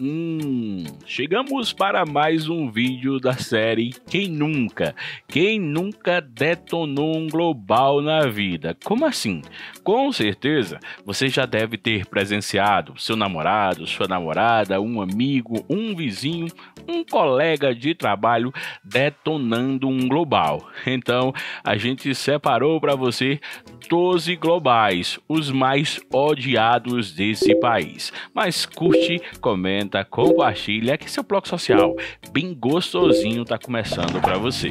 Hum, chegamos para mais um vídeo da série Quem Nunca? Quem nunca detonou um global na vida? Como assim? Com certeza, você já deve ter presenciado seu namorado, sua namorada, um amigo, um vizinho, um colega de trabalho detonando um global. Então, a gente separou para você 12 globais, os mais odiados desse país. Mas curte, comenta comenta, compartilha que seu bloco social bem gostosinho tá começando para você.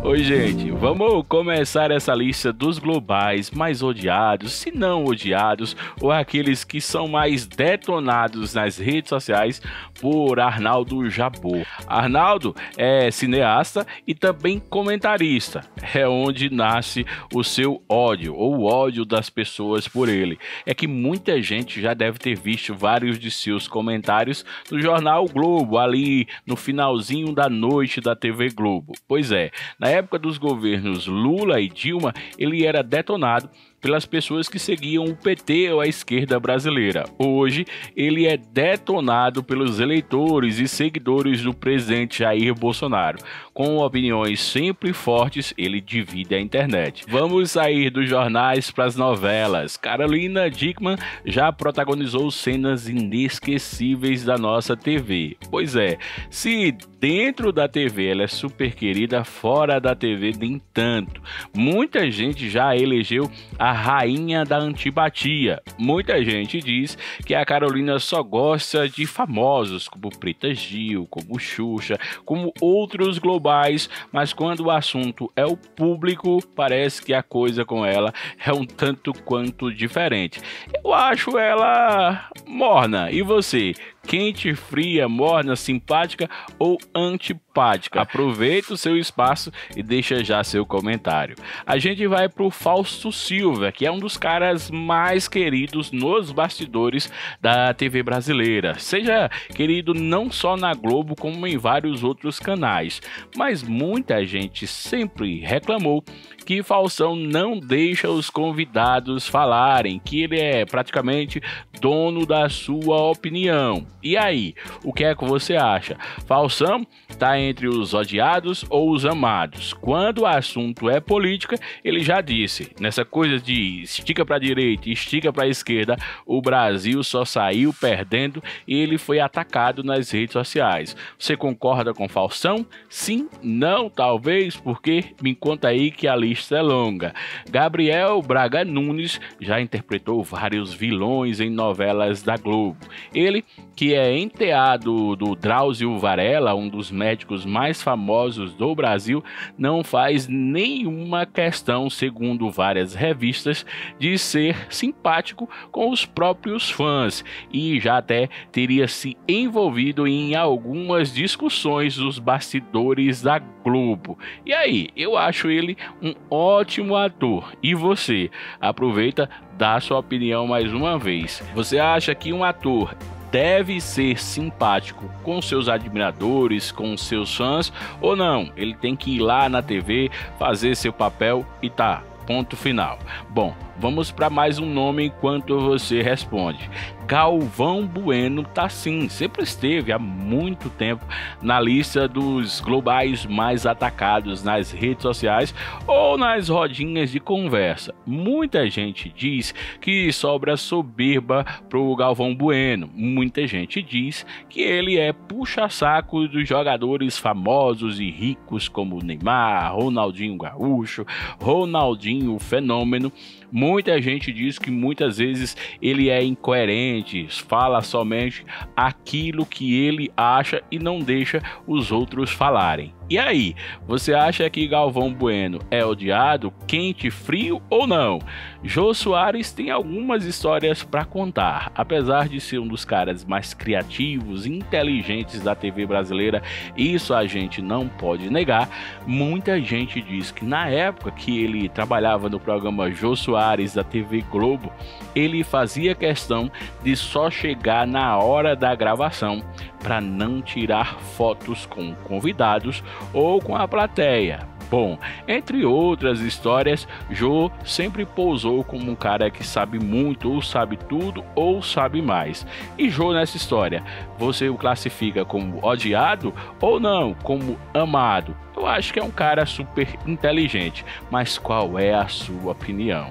Oi, gente, vamos começar essa lista dos globais mais odiados, se não odiados, ou aqueles que são mais detonados nas redes sociais por Arnaldo Jabor. Arnaldo é cineasta e também comentarista, é onde nasce o seu ódio, ou o ódio das pessoas por ele. É que muita gente já deve ter visto vários de seus comentários no jornal Globo, ali no finalzinho da noite da TV Globo. Pois é, na época dos governos Lula e Dilma, ele era detonado pelas pessoas que seguiam o PT ou a esquerda brasileira. Hoje, ele é detonado pelos eleitores e seguidores do presidente Jair Bolsonaro. Com opiniões sempre fortes, ele divide a internet. Vamos sair dos jornais para as novelas. Carolina Dickman já protagonizou cenas inesquecíveis da nossa TV. Pois é, se dentro da TV ela é super querida, fora da TV nem tanto. Muita gente já elegeu a a rainha da antipatia. Muita gente diz que a Carolina só gosta de famosos como Preta Gil, como Xuxa, como outros globais, mas quando o assunto é o público, parece que a coisa com ela é um tanto quanto diferente. Eu acho ela morna. E você? Quente, fria, morna, simpática ou antipática? Aproveita o seu espaço e deixa já seu comentário. A gente vai para o Fausto Silva, que é um dos caras mais queridos nos bastidores da TV brasileira. Seja querido não só na Globo, como em vários outros canais. Mas muita gente sempre reclamou que Falsão não deixa os convidados falarem, que ele é praticamente dono da sua opinião. E aí, o que é que você acha? Falsão está entre os odiados ou os amados? Quando o assunto é política, ele já disse, nessa coisa de estica para a direita, estica para a esquerda, o Brasil só saiu perdendo e ele foi atacado nas redes sociais. Você concorda com Falsão? Sim, não, talvez, porque me conta aí que a lista lista é longa. Gabriel Braga Nunes já interpretou vários vilões em novelas da Globo. Ele, que é enteado do Drauzio Varela, um dos médicos mais famosos do Brasil, não faz nenhuma questão, segundo várias revistas, de ser simpático com os próprios fãs e já até teria se envolvido em algumas discussões dos bastidores da Globo. E aí, eu acho ele um ótimo ator. E você? Aproveita, dá sua opinião mais uma vez. Você acha que um ator deve ser simpático com seus admiradores, com seus fãs ou não? Ele tem que ir lá na TV, fazer seu papel e tá. Ponto final. Bom, vamos para mais um nome enquanto você responde. Galvão Bueno tá sim, sempre esteve há muito tempo na lista dos globais mais atacados nas redes sociais ou nas rodinhas de conversa. Muita gente diz que sobra soberba pro Galvão Bueno. Muita gente diz que ele é puxa-saco dos jogadores famosos e ricos como Neymar, Ronaldinho Gaúcho, Ronaldinho Fenômeno. Muita gente diz que muitas vezes ele é incoerente fala somente aquilo que ele acha e não deixa os outros falarem. E aí, você acha que Galvão Bueno é odiado, quente, frio ou não? Jô Soares tem algumas histórias para contar. Apesar de ser um dos caras mais criativos e inteligentes da TV brasileira, isso a gente não pode negar. Muita gente diz que na época que ele trabalhava no programa Jô Soares da TV Globo, ele fazia questão de só chegar na hora da gravação para não tirar fotos com convidados ou com a plateia. Bom, entre outras histórias, Joe sempre pousou como um cara que sabe muito, ou sabe tudo, ou sabe mais. E Joe nessa história, você o classifica como odiado ou não, como amado? Eu acho que é um cara super inteligente, mas qual é a sua opinião?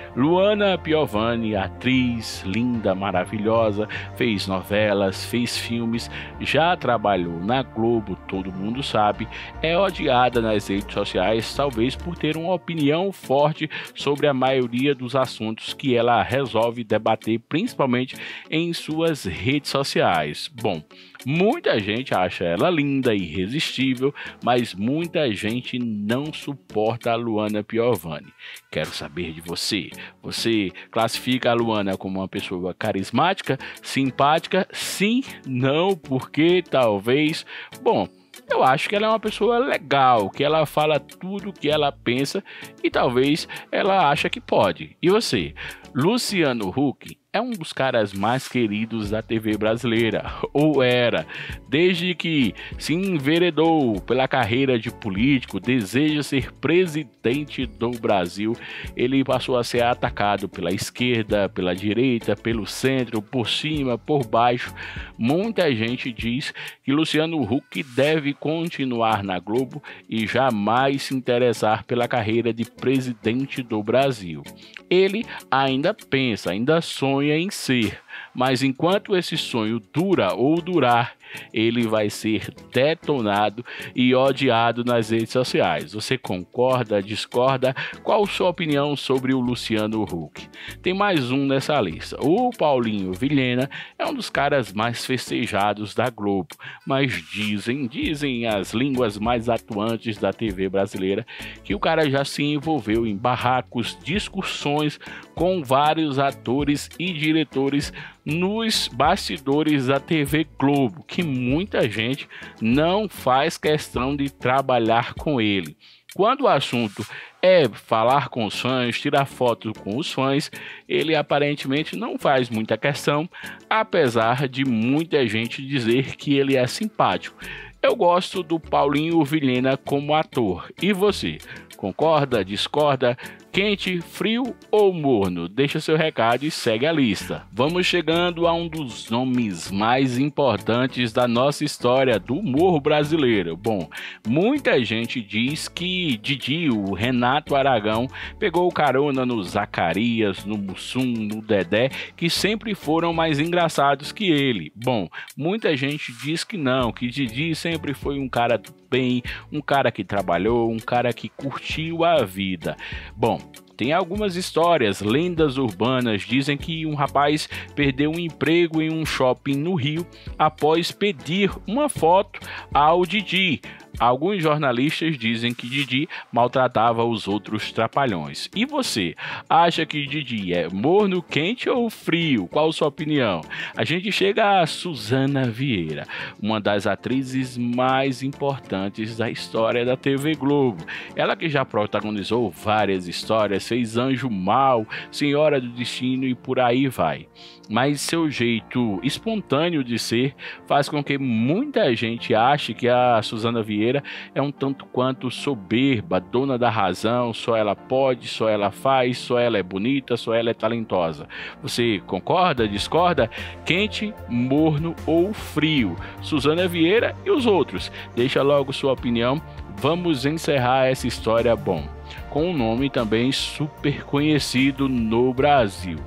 Luana Piovani, atriz linda, maravilhosa, fez novelas, fez filmes, já trabalhou na Globo, todo mundo sabe, é odiada nas redes sociais, talvez por ter uma opinião forte sobre a maioria dos assuntos que ela resolve debater, principalmente em suas redes sociais. Bom, Muita gente acha ela linda, irresistível, mas muita gente não suporta a Luana Piovani. Quero saber de você. Você classifica a Luana como uma pessoa carismática, simpática? Sim, não, porque talvez. Bom, eu acho que ela é uma pessoa legal, que ela fala tudo o que ela pensa e talvez ela acha que pode. E você? Luciano Huck é um dos caras mais queridos da TV brasileira, ou era, desde que se enveredou pela carreira de político, deseja ser presidente do Brasil, ele passou a ser atacado pela esquerda, pela direita, pelo centro, por cima, por baixo. Muita gente diz que Luciano Huck deve continuar na Globo e jamais se interessar pela carreira de presidente do Brasil. Ele ainda pensa, ainda sonha em ser, mas enquanto esse sonho dura ou durar, ele vai ser detonado e odiado nas redes sociais. Você concorda, discorda? Qual sua opinião sobre o Luciano Huck? Tem mais um nessa lista. O Paulinho Vilhena é um dos caras mais festejados da Globo, mas dizem, dizem as línguas mais atuantes da TV brasileira que o cara já se envolveu em barracos, discussões com vários atores e diretores nos bastidores da TV Globo, que muita gente não faz questão de trabalhar com ele. Quando o assunto é falar com os fãs, tirar fotos com os fãs, ele aparentemente não faz muita questão, apesar de muita gente dizer que ele é simpático. Eu gosto do Paulinho Vilhena como ator. E você? Concorda? Discorda? Quente, frio ou morno? Deixa seu recado e segue a lista. Vamos chegando a um dos nomes mais importantes da nossa história do humor brasileiro. Bom, muita gente diz que Didi, o Renato Aragão, pegou carona no Zacarias, no Mussum, no Dedé, que sempre foram mais engraçados que ele. Bom, muita gente diz que não, que Didi sempre foi um cara do bem, um cara que trabalhou, um cara que curtiu a vida. Bom, tem algumas histórias, lendas urbanas dizem que um rapaz perdeu um emprego em um shopping no Rio após pedir uma foto ao Didi. Alguns jornalistas dizem que Didi maltratava os outros trapalhões. E você, acha que Didi é morno, quente ou frio? Qual sua opinião? A gente chega a Suzana Vieira, uma das atrizes mais importantes da história da TV Globo. Ela que já protagonizou várias histórias, fez Anjo Mal, Senhora do Destino e por aí vai mas seu jeito espontâneo de ser faz com que muita gente ache que a Suzana Vieira é um tanto quanto soberba, dona da razão, só ela pode, só ela faz, só ela é bonita, só ela é talentosa. Você concorda, discorda? Quente, morno ou frio? Suzana Vieira e os outros? Deixa logo sua opinião. Vamos encerrar essa história bom com um nome também super conhecido no Brasil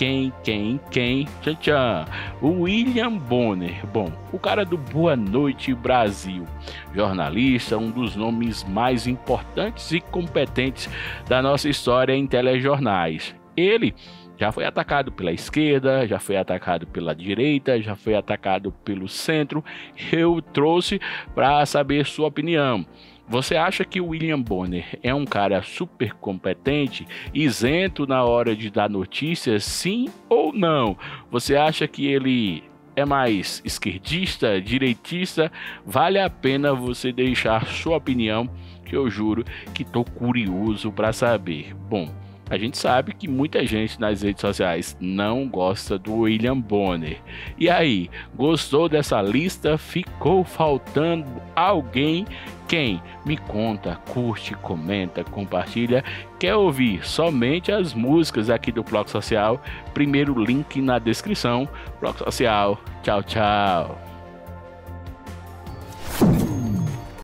quem, quem, quem? Tchan, tchan. William Bonner. Bom, o cara do Boa Noite Brasil. Jornalista, um dos nomes mais importantes e competentes da nossa história em telejornais. Ele já foi atacado pela esquerda, já foi atacado pela direita, já foi atacado pelo centro. Eu trouxe para saber sua opinião. Você acha que o William Bonner é um cara super competente, isento na hora de dar notícias, sim ou não? Você acha que ele é mais esquerdista, direitista? Vale a pena você deixar sua opinião, que eu juro que estou curioso para saber. Bom, a gente sabe que muita gente nas redes sociais não gosta do William Bonner. E aí, gostou dessa lista? Ficou faltando alguém Quem? Me conta, curte, comenta, compartilha. Quer ouvir somente as músicas aqui do Bloco Social? Primeiro link na descrição. Bloco Social. Tchau, tchau.